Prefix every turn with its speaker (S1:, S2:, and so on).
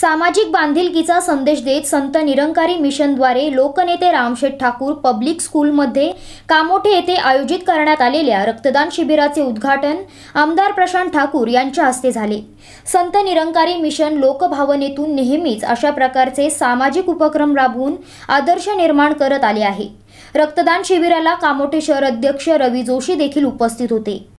S1: सामाजिक बांधिलकीचा संदेश देत संत निरंकारी मिशनद्वारे लोकनेते रामशेठ ठाकूर पब्लिक स्कूलमध्ये कामोठे येथे आयोजित करण्यात आलेल्या रक्तदान शिबिराचे उद्घाटन आमदार प्रशांत ठाकूर यांच्या हस्ते झाले. संत निरंकारी मिशन लोकभावनेतून नेहमीच अशा प्रकारचे सामाजिक उपक्रम राबवून आदर्श निर्माण करत आले आहे. रक्तदान शिबिराला कामोठे शहर अध्यक्ष रवी जोशी देखील उपस्थित होते.